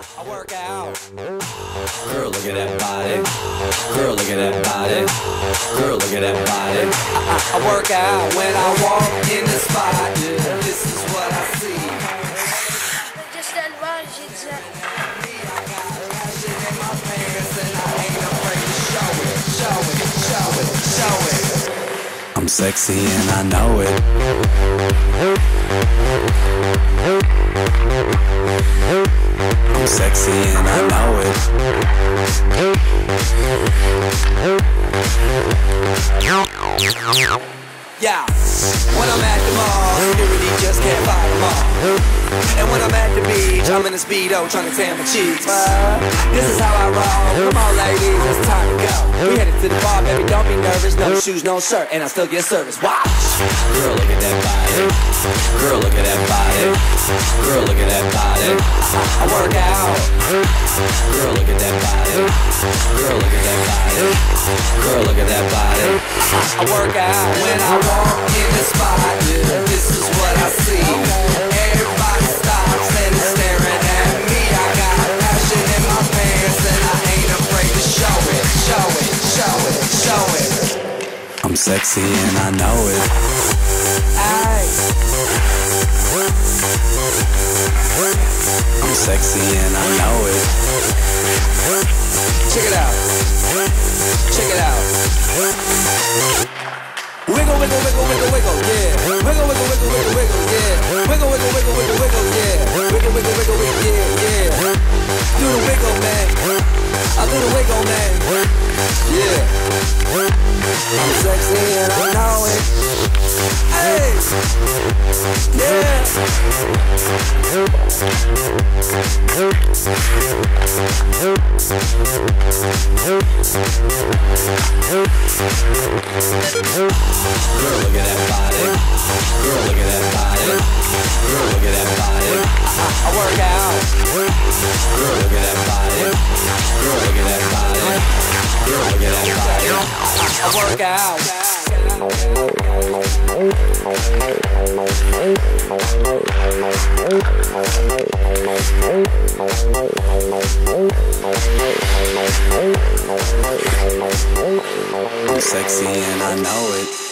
I work out. Girl, look at that body. Girl, look at that body. Girl, look at that body. I, I, I work out when I walk in the spot. Yeah, this is what I see. Just that one, she's Passion in my pants and I ain't afraid to show it, show it, show it, show it. I'm sexy and I know it. Sexy and I know it. Yeah, when I'm at the mall, security just can't fight them all. And when I'm at beach, I'm in a speedo trying to tan my cheeks. This is how I roll. Come on, ladies, it's time to go. We headed to the bar, baby, don't be nervous. No shoes, no shirt, and I still get service. Watch. Girl, look at that body. Girl, look at that body. Girl, look at that body. I, work out. Girl, look at that body. Girl, look at that body. Girl, look at that body. I work out when I walk in the spot. I'm sexy and I know it. Ay. I'm sexy and I know it. Check it out. Check it out. Wiggle, wiggle, wiggle, wiggle, wiggle, yeah. Wiggle, wiggle, wiggle, wiggle, wiggle, yeah. Wiggle, wiggle, wiggle, wiggle, wiggle, yeah. Yeah. I'm sexy and I know it. Hey. Yeah. Girl, look at that body. Girl, look at I, work out. I'm sexy and I know it.